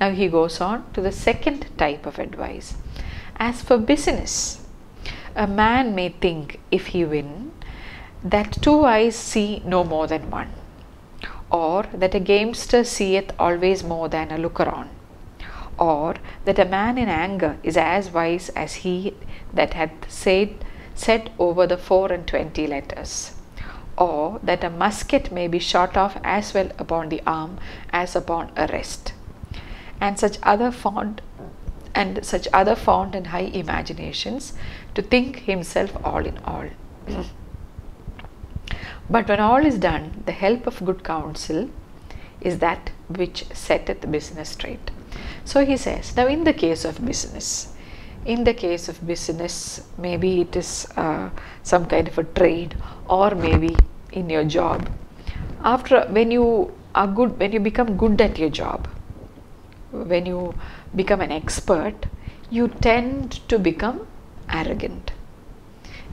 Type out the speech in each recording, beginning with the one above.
Now he goes on to the second type of advice. As for business, a man may think if he win that two eyes see no more than one, or that a gamester seeth always more than a looker on, or that a man in anger is as wise as he that hath said set over the four and twenty letters, or that a musket may be shot off as well upon the arm as upon a rest, and such other fond and such other fond and high imaginations to think himself all in all. but when all is done, the help of good counsel is that which setteth business straight. So he says, now in the case of business, in the case of business, maybe it is uh, some kind of a trade or maybe in your job. After when you are good, when you become good at your job, when you become an expert, you tend to become arrogant.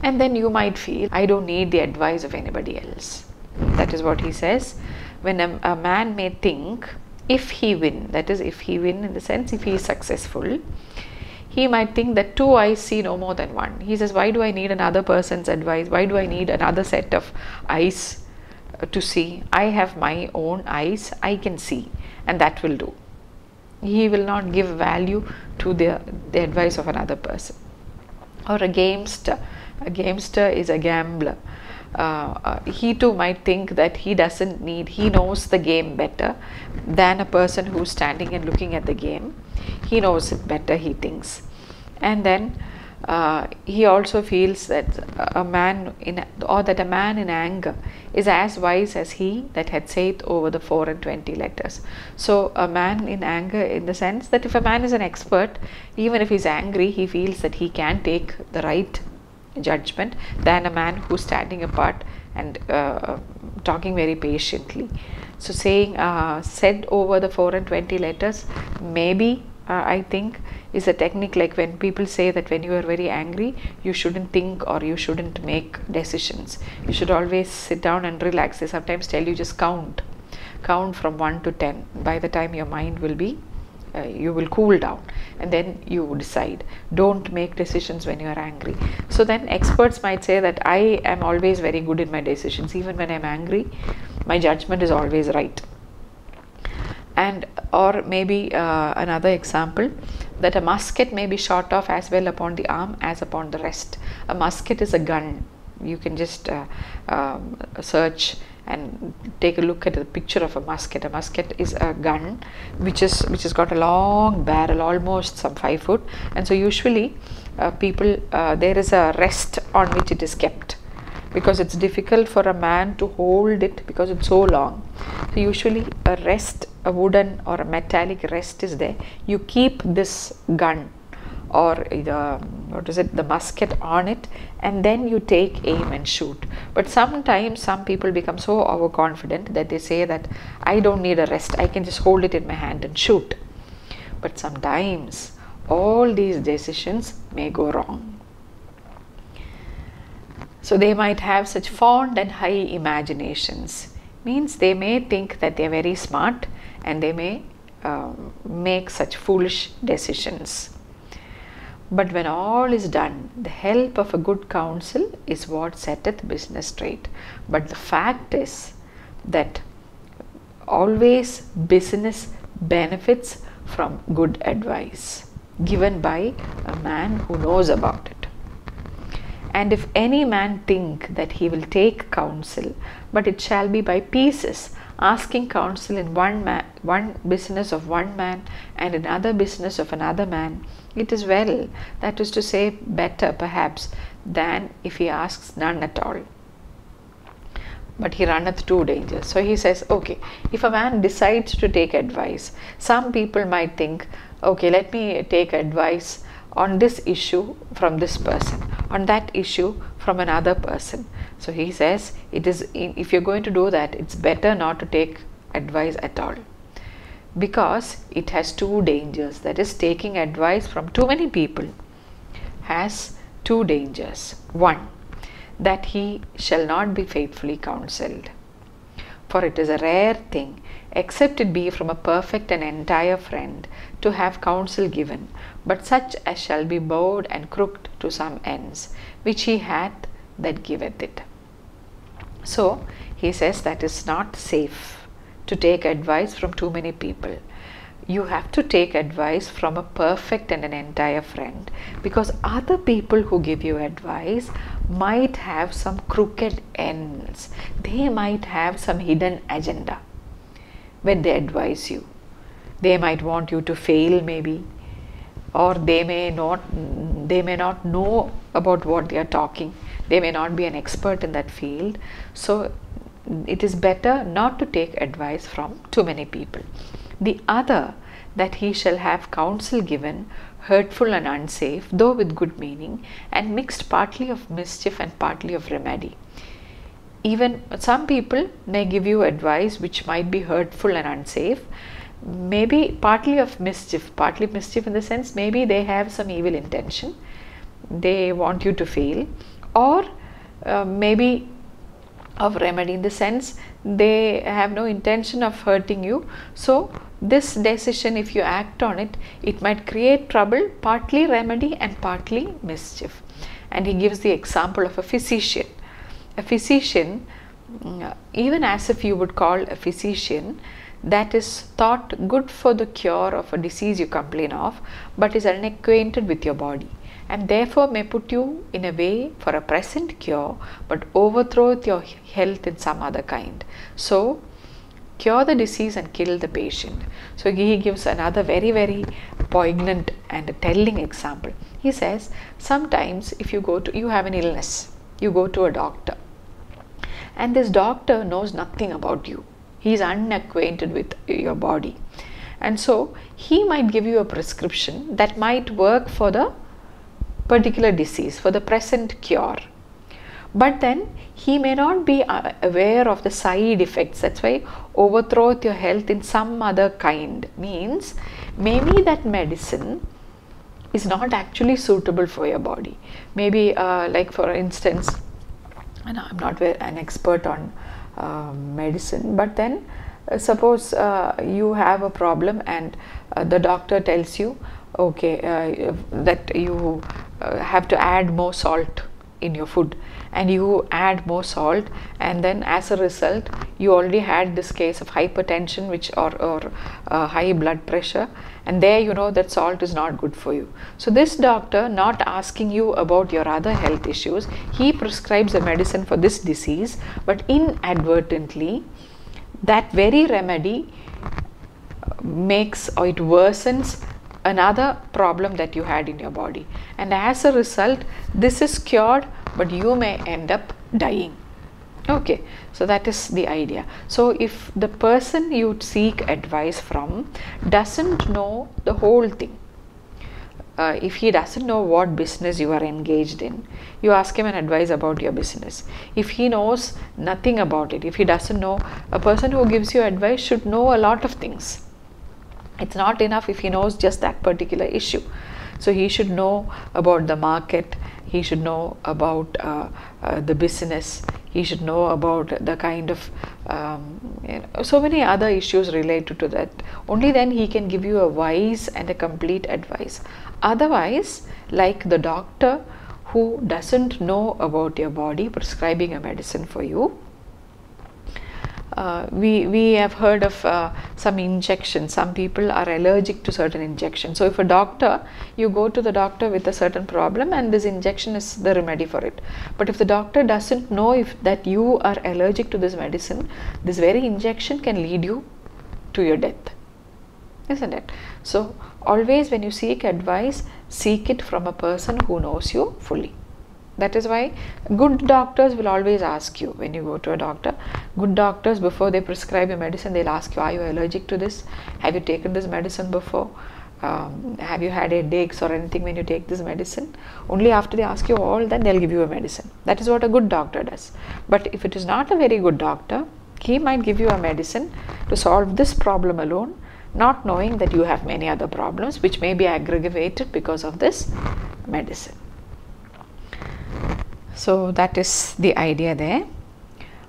And then you might feel, I don't need the advice of anybody else. That is what he says. When a, a man may think, if he win, that is, if he win in the sense, if he is successful, he might think that two eyes see no more than one. He says, Why do I need another person's advice? Why do I need another set of eyes to see? I have my own eyes, I can see, and that will do. He will not give value to the, the advice of another person. Or a gamester. A gamester is a gambler. Uh, uh, he too might think that he doesn't need, he knows the game better than a person who's standing and looking at the game. He knows it better, he thinks. And then uh, he also feels that a man in or that a man in anger is as wise as he that had said over the four and twenty letters. So a man in anger in the sense that if a man is an expert, even if he's angry, he feels that he can take the right judgment than a man who's standing apart and uh, talking very patiently. So saying uh, said over the four and twenty letters, maybe uh, I think is a technique like when people say that when you are very angry, you shouldn't think or you shouldn't make decisions. You should always sit down and relax. They sometimes tell you just count, count from one to ten. By the time your mind will be uh, you will cool down and then you decide don't make decisions when you are angry so then experts might say that i am always very good in my decisions even when i'm angry my judgment is always right and or maybe uh, another example that a musket may be shot off as well upon the arm as upon the rest a musket is a gun. You can just uh, um, search and take a look at the picture of a musket. A musket is a gun which is which has got a long barrel, almost some five foot, and so usually uh, people uh, there is a rest on which it is kept because it's difficult for a man to hold it because it's so long. So usually a rest, a wooden or a metallic rest is there. You keep this gun or the what is it the musket on it and then you take aim and shoot but sometimes some people become so overconfident that they say that i don't need a rest i can just hold it in my hand and shoot but sometimes all these decisions may go wrong so they might have such fond and high imaginations means they may think that they're very smart and they may um, make such foolish decisions but when all is done, the help of a good counsel is what setteth business straight. But the fact is that always business benefits from good advice given by a man who knows about. And if any man think that he will take counsel, but it shall be by pieces, asking counsel in one man, one business of one man and another business of another man, it is well, that is to say, better perhaps than if he asks none at all. But he runneth two dangers. So he says, okay, if a man decides to take advice, some people might think, okay, let me take advice on this issue from this person, on that issue from another person. So he says, it is if you're going to do that, it's better not to take advice at all. Because it has two dangers. That is taking advice from too many people has two dangers. One that he shall not be faithfully counseled for it is a rare thing, except it be from a perfect and entire friend, to have counsel given, but such as shall be bowed and crooked to some ends, which he hath that giveth it. So he says that is not safe to take advice from too many people. You have to take advice from a perfect and an entire friend because other people who give you advice might have some crooked ends. They might have some hidden agenda when they advise you. They might want you to fail, maybe, or they may not. They may not know about what they are talking. They may not be an expert in that field. So, it is better not to take advice from too many people. The other, that he shall have counsel given, hurtful and unsafe, though with good meaning, and mixed partly of mischief and partly of remedy. Even some people may give you advice which might be hurtful and unsafe, maybe partly of mischief, partly mischief in the sense maybe they have some evil intention, they want you to fail, or uh, maybe of remedy in the sense they have no intention of hurting you. So, this decision, if you act on it, it might create trouble, partly remedy and partly mischief. And he gives the example of a physician. A physician, mm, even as if you would call a physician, that is thought good for the cure of a disease you complain of, but is unacquainted with your body and therefore may put you in a way for a present cure but overthrow your health in some other kind. So, cure the disease and kill the patient. So, he gives another very, very poignant and telling example. He says, sometimes if you go to, you have an illness, you go to a doctor, and this doctor knows nothing about you. He is unacquainted with your body. And so, he might give you a prescription that might work for the particular disease, for the present cure. But then he may not be uh, aware of the side effects. That's why overthrow your health in some other kind means maybe that medicine is not actually suitable for your body. Maybe, uh, like for instance, and I'm not an expert on uh, medicine, but then uh, suppose uh, you have a problem and uh, the doctor tells you, okay, that you have to add more salt in your food and you add more salt and then as a result you already had this case of hypertension which or, or uh, high blood pressure and there you know that salt is not good for you. So this doctor not asking you about your other health issues he prescribes a medicine for this disease but inadvertently that very remedy makes or it worsens another problem that you had in your body. And as a result this is cured but you may end up dying. Okay so that is the idea. So if the person you seek advice from doesn't know the whole thing uh, if he doesn't know what business you are engaged in you ask him an advice about your business. If he knows nothing about it if he doesn't know a person who gives you advice should know a lot of things. It's not enough if he knows just that particular issue. So he should know about the market he should know about uh, uh, the business. He should know about the kind of um, you know, so many other issues related to that. Only then he can give you a wise and a complete advice. Otherwise like the doctor who doesn't know about your body prescribing a medicine for you uh, we, we have heard of uh, some injections. Some people are allergic to certain injections. So, if a doctor, you go to the doctor with a certain problem and this injection is the remedy for it. But if the doctor doesn't know if that you are allergic to this medicine, this very injection can lead you to your death. Isn't it? So, always when you seek advice, seek it from a person who knows you fully. That is why good doctors will always ask you when you go to a doctor. Good doctors, before they prescribe a medicine, they'll ask you, Are you allergic to this? Have you taken this medicine before? Um, have you had headaches or anything when you take this medicine? Only after they ask you all, then they'll give you a medicine. That is what a good doctor does. But if it is not a very good doctor, he might give you a medicine to solve this problem alone, not knowing that you have many other problems which may be aggravated because of this medicine. So that is the idea there.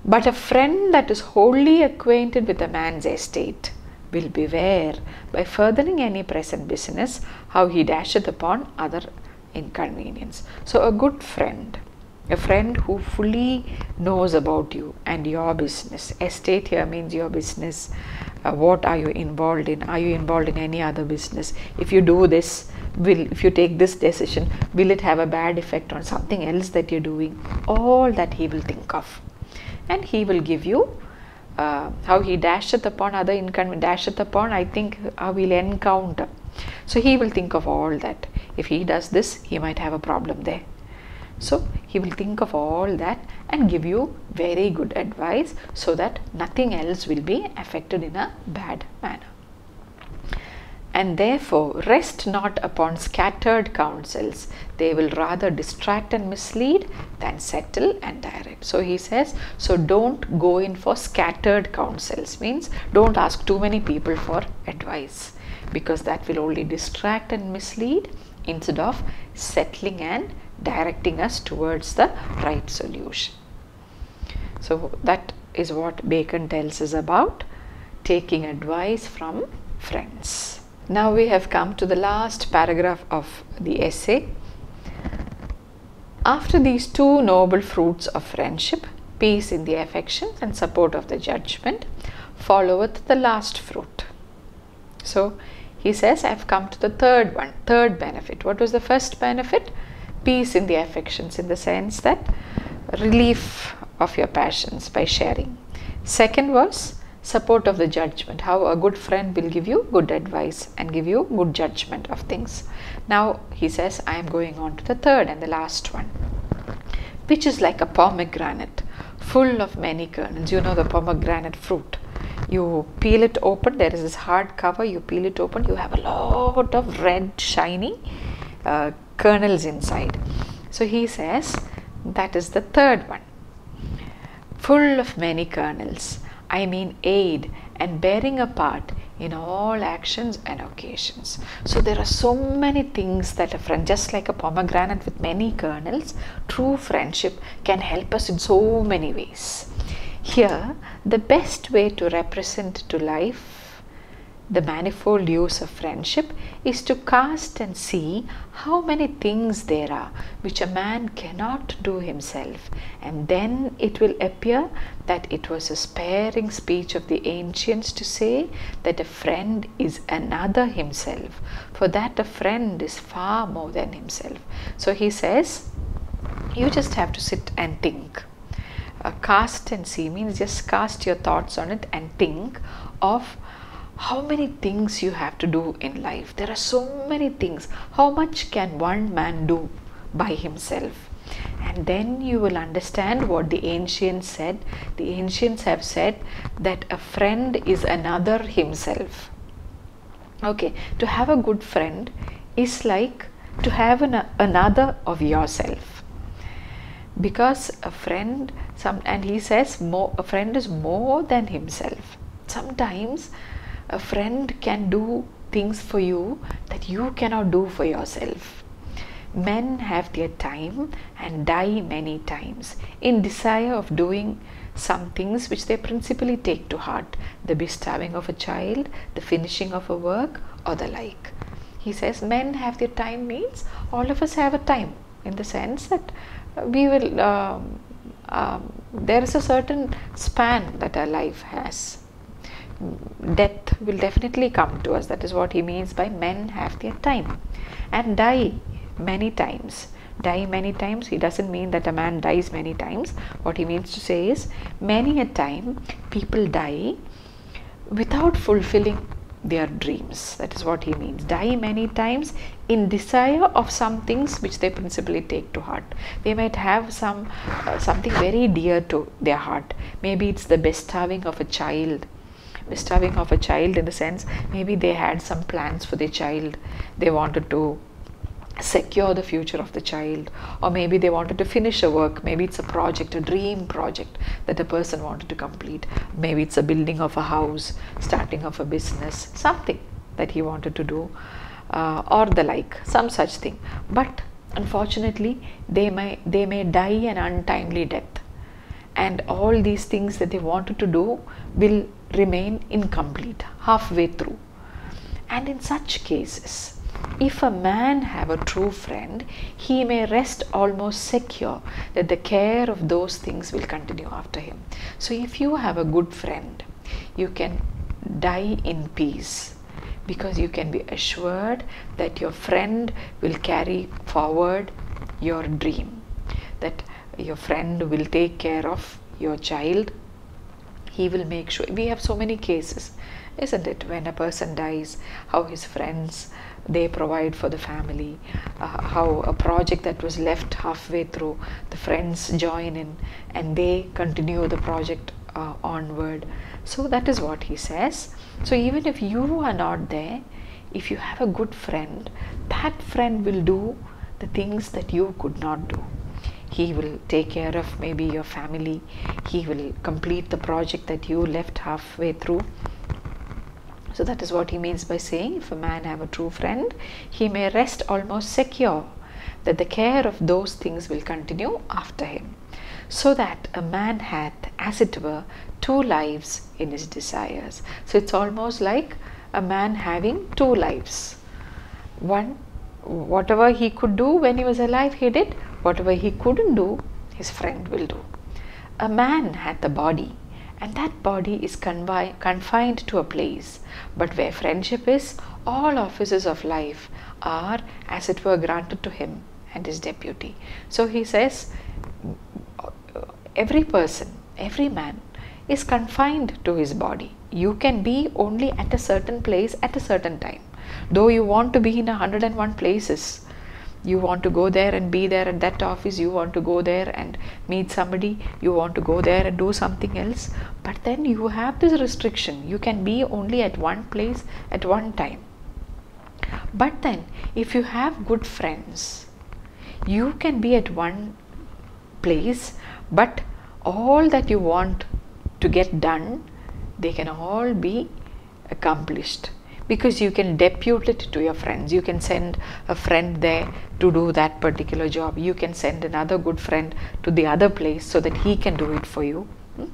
But a friend that is wholly acquainted with a man's estate will beware by furthering any present business how he dasheth upon other inconvenience. So, a good friend, a friend who fully knows about you and your business. Estate here means your business. Uh, what are you involved in? Are you involved in any other business? If you do this, will if you take this decision, will it have a bad effect on something else that you're doing? All that he will think of, and he will give you uh, how he dasheth upon other income, dasheth upon, I think, how he'll encounter. So he will think of all that. If he does this, he might have a problem there. So he will think of all that and give you very good advice so that nothing else will be affected in a bad manner. And therefore, rest not upon scattered counsels. They will rather distract and mislead than settle and direct. So he says, so don't go in for scattered counsels, means don't ask too many people for advice because that will only distract and mislead instead of settling and directing us towards the right solution. So that is what Bacon tells us about taking advice from friends. Now we have come to the last paragraph of the essay. After these two noble fruits of friendship, peace in the affections and support of the judgment, followeth the last fruit. So he says, I have come to the third one, third benefit. What was the first benefit? Peace in the affections, in the sense that relief of your passions by sharing. Second was support of the judgment, how a good friend will give you good advice and give you good judgment of things. Now he says, I am going on to the third and the last one, which is like a pomegranate full of many kernels. You know the pomegranate fruit. You peel it open. There is this hard cover. You peel it open. You have a lot of red shiny uh, kernels inside. So he says that is the third one. Full of many kernels i mean aid and bearing a part in all actions and occasions. So there are so many things that a friend, just like a pomegranate with many kernels, true friendship can help us in so many ways. Here, the best way to represent to life the manifold use of friendship is to cast and see how many things there are which a man cannot do himself, and then it will appear that it was a sparing speech of the ancients to say that a friend is another himself, for that a friend is far more than himself. So he says, you just have to sit and think uh, cast and see means just cast your thoughts on it and think of how many things you have to do in life. There are so many things. How much can one man do by himself? And then you will understand what the ancients said. The ancients have said that a friend is another himself. Okay, to have a good friend is like to have an, another of yourself because a friend some and he says more a friend is more than himself sometimes a friend can do things for you that you cannot do for yourself. Men have their time and die many times in desire of doing some things which they principally take to heart the bestowing of a child the finishing of a work or the like. He says men have their time means all of us have a time in the sense that we will um, um, there is a certain span that our life has death will definitely come to us that is what he means by men have their time and die many times die many times he doesn't mean that a man dies many times what he means to say is many a time people die without fulfilling their dreams. That is what he means. Die many times in desire of some things which they principally take to heart. They might have some uh, something very dear to their heart. Maybe it's the bestowing of a child. Bestowing of a child in the sense maybe they had some plans for their child. They wanted to secure the future of the child. Or maybe they wanted to finish a work. Maybe it's a project a dream project that a person wanted to complete. Maybe it's a building of a house starting of a business something that he wanted to do uh, or the like some such thing. But unfortunately they may they may die an untimely death. And all these things that they wanted to do will remain incomplete halfway through. And in such cases, if a man have a true friend, he may rest almost secure that the care of those things will continue after him. So, if you have a good friend, you can die in peace because you can be assured that your friend will carry forward your dream, that your friend will take care of your child. He will make sure. We have so many cases, isn't it? When a person dies, how his friends they provide for the family, uh, how a project that was left halfway through, the friends join in and they continue the project uh, onward. So that is what he says. So even if you are not there, if you have a good friend, that friend will do the things that you could not do. He will take care of maybe your family. He will complete the project that you left halfway through. So that is what he means by saying if a man have a true friend, he may rest almost secure that the care of those things will continue after him. So that a man hath, as it were, two lives in his desires. So it's almost like a man having two lives. One, whatever he could do when he was alive, he did. Whatever he couldn't do, his friend will do. A man hath a body, and that body is confi- confined to a place. But where friendship is, all offices of life are, as it were, granted to him and his deputy. So he says, every person, every man is confined to his body. You can be only at a certain place at a certain time. Though you want to be in 101 places, you want to go there and be there at that office, you want to go there and meet somebody, you want to go there and do something else, but then you have this restriction. You can be only at one place at one time. But then, if you have good friends, you can be at one place, but all that you want to get done, they can all be accomplished because you can depute it to your friends. You can send a friend there to do that particular job. You can send another good friend to the other place so that he can do it for you. Hmm?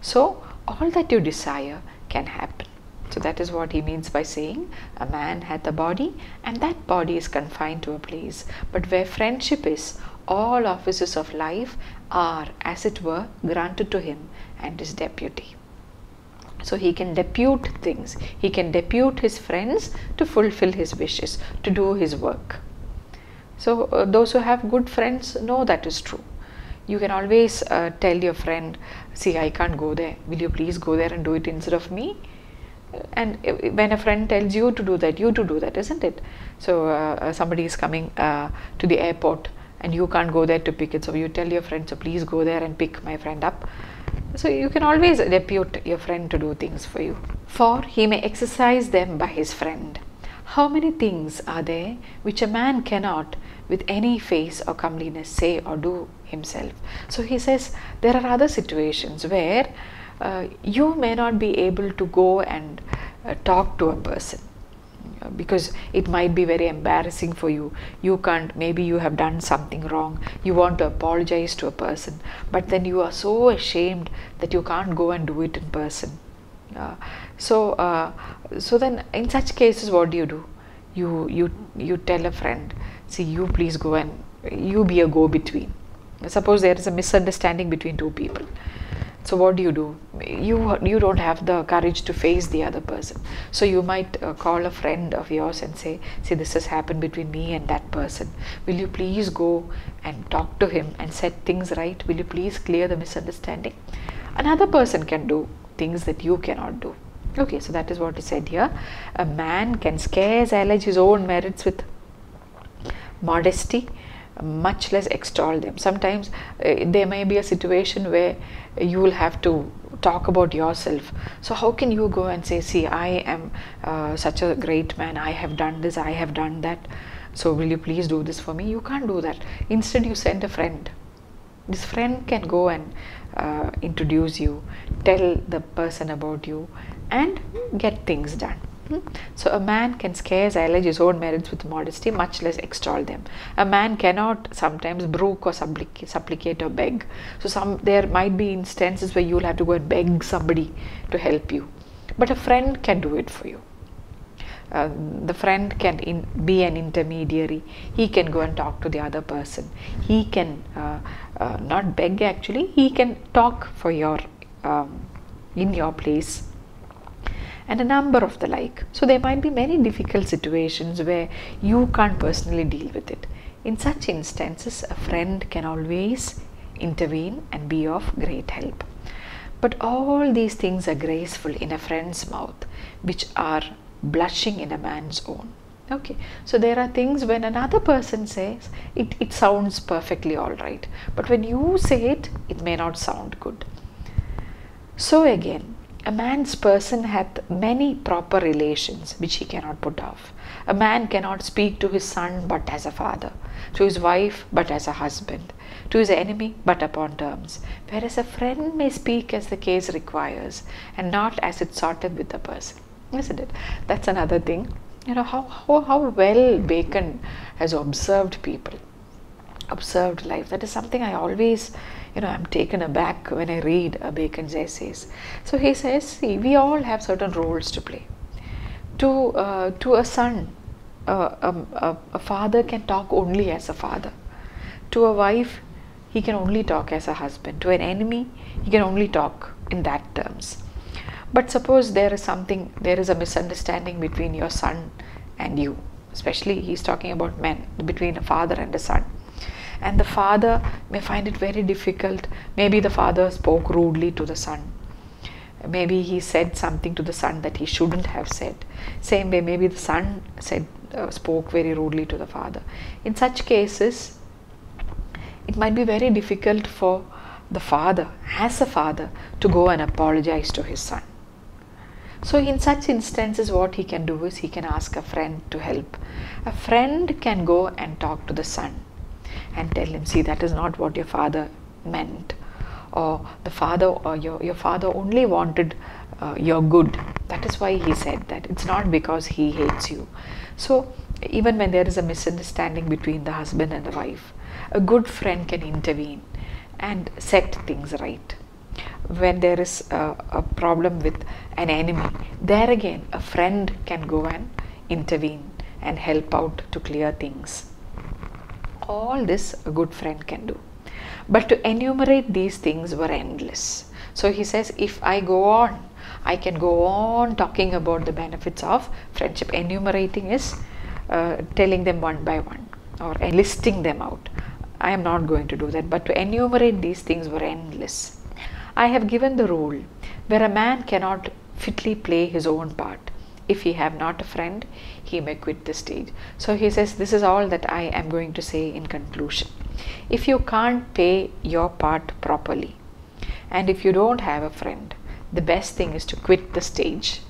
So, all that you desire can happen. So, that is what he means by saying a man hath a body and that body is confined to a place. But where friendship is, all offices of life are, as it were, granted to him and his deputy. So he can depute things, he can depute his friends to fulfill his wishes, to do his work. So uh, those who have good friends know that is true. You can always uh, tell your friend, see, I can't go there. Will you please go there and do it instead of me? And when a friend tells you to do that, you to do that, isn't it? So uh, somebody is coming uh, to the airport and you can't go there to pick it. So you tell your friend, so please go there and pick my friend up. So you can always repute your friend to do things for you. For he may exercise them by his friend. How many things are there which a man cannot with any face or comeliness say or do himself? So he says there are other situations where uh, you may not be able to go and uh, talk to a person because it might be very embarrassing for you. You can't maybe you have done something wrong. You want to apologize to a person but then you are so ashamed that you can't go and do it in person. Uh, so uh, so then in such cases what do you do? You you you tell a friend see you please go and you be a go between suppose there is a misunderstanding between two people so what do you do? You you don't have the courage to face the other person. So you might uh, call a friend of yours and say see this has happened between me and that person. Will you please go and talk to him and set things right? Will you please clear the misunderstanding? Another person can do things that you cannot do. Okay so that is what is said here. A man can scarce allege his own merits with modesty much less extol them. Sometimes uh, there may be a situation where you will have to talk about yourself. So how can you go and say see i am uh, such a great man. I have done this i have done that. So will you please do this for me? You can't do that. Instead you send a friend. This friend can go and uh, introduce you tell the person about you and get things done Hmm? So a man can scarce allege his own merits with modesty, much less extol them. A man cannot sometimes brook or supplicate, supplicate or beg. So some there might be instances where you'll have to go and beg somebody to help you, but a friend can do it for you. Uh, the friend can in, be an intermediary. He can go and talk to the other person. He can uh, uh, not beg actually. He can talk for your um, in your place and a number of the like. So there might be many difficult situations where you can't personally deal with it. In such instances, a friend can always intervene and be of great help. But all these things are graceful in a friend's mouth, which are blushing in a man's own. Okay, so there are things when another person says it, it sounds perfectly all right, but when you say it, it may not sound good. So again, a man's person hath many proper relations which he cannot put off. A man cannot speak to his son but as a father, to his wife but as a husband, to his enemy but upon terms, whereas a friend may speak as the case requires and not as it sorted with the person. Isn't it? That's another thing. You know, how, how, how well Bacon has observed people, observed life. That is something I always you know, I'm taken aback when I read Bacon's essays. So he says, see, we all have certain roles to play. To, uh, to a son, uh, um, a, a father can talk only as a father. To a wife, he can only talk as a husband. To an enemy, he can only talk in that terms. But suppose there is something, there is a misunderstanding between your son and you, especially he's talking about men, between a father and a son and the father may find it very difficult. Maybe the father spoke rudely to the son. Maybe he said something to the son that he shouldn't have said. Same way, maybe the son said uh, spoke very rudely to the father. In such cases, it might be very difficult for the father, as a father, to go and apologize to his son. So, in such instances, what he can do is he can ask a friend to help. A friend can go and talk to the son and tell him, see, that is not what your father meant. Or the father or your, your father only wanted uh, your good. That is why he said that. It's not because he hates you. So, even when there is a misunderstanding between the husband and the wife, a good friend can intervene and set things right. When there is a, a problem with an enemy, there again a friend can go and intervene and help out to clear things. All this a good friend can do. But to enumerate these things were endless. So he says, if I go on, I can go on talking about the benefits of friendship. Enumerating is uh, telling them one by one or listing them out. I am not going to do that, but to enumerate these things were endless. I have given the rule where a man cannot fitly play his own part if he have not a friend, he may quit the stage. So he says, This is all that I am going to say in conclusion. If you can't pay your part properly, and if you don't have a friend, the best thing is to quit the stage.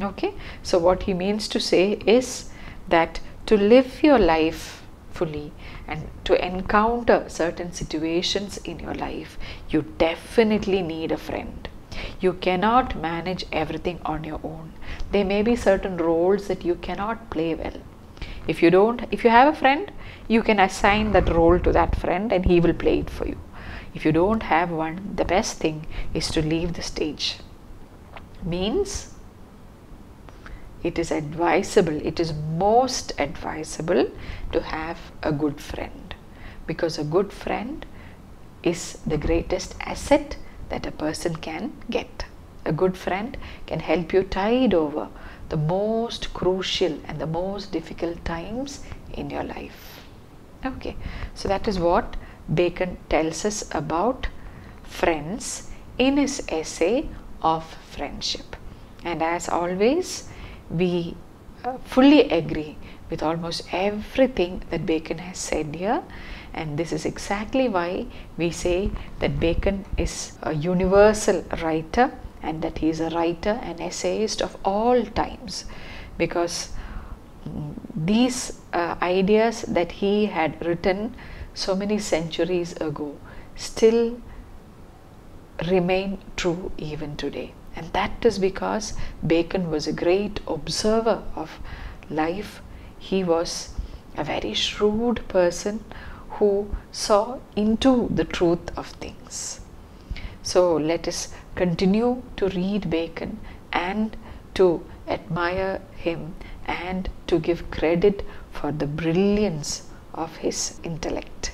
Okay? So, what he means to say is that to live your life fully and to encounter certain situations in your life, you definitely need a friend. You cannot manage everything on your own. There may be certain roles that you cannot play well. If you don't, if you have a friend, you can assign that role to that friend and he will play it for you. If you don't have one, the best thing is to leave the stage. Means it is advisable, it is most advisable to have a good friend because a good friend is the greatest asset that a person can get. A good friend can help you tide over the most crucial and the most difficult times in your life. Okay, so that is what Bacon tells us about friends in his essay of friendship. And as always, we uh, fully agree with almost everything that Bacon has said here and this is exactly why we say that Bacon is a universal writer and that he is a writer and essayist of all times because these uh, ideas that he had written so many centuries ago still remain true even today And that is because Bacon was a great observer of life. He was a very shrewd person who saw into the truth of things. So let us continue to read Bacon and to admire him and to give credit for the brilliance of his intellect.